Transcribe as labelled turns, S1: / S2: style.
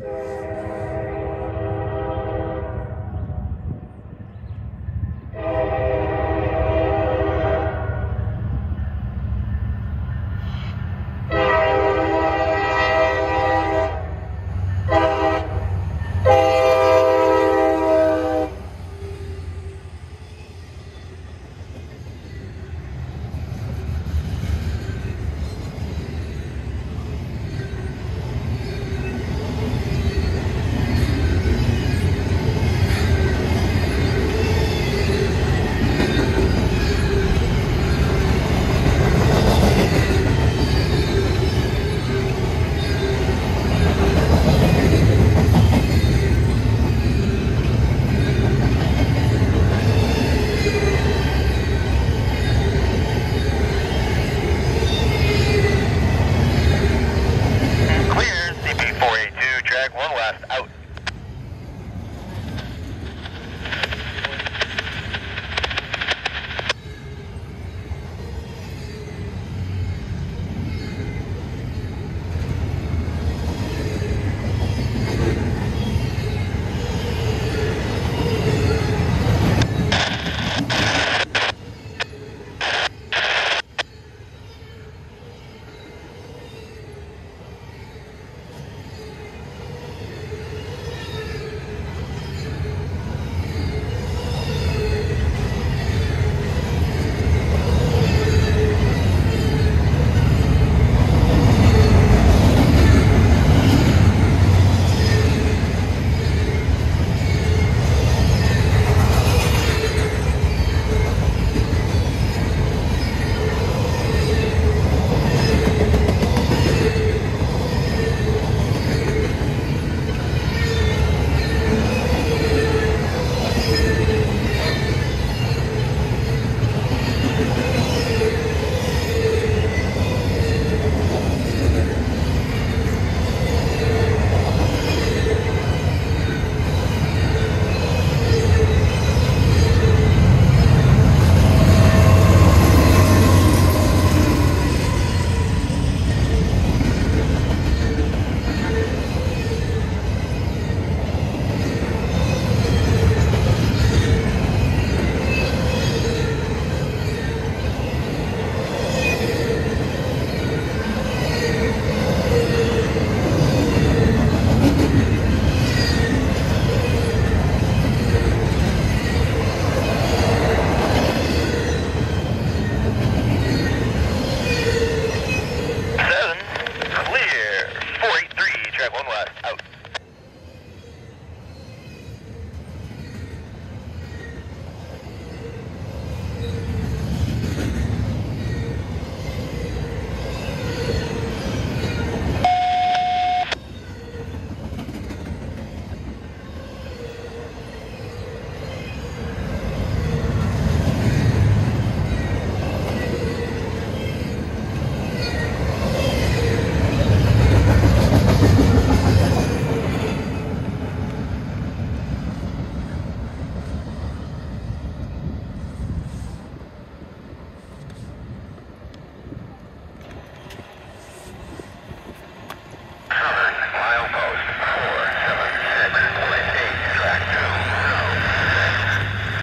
S1: Bye.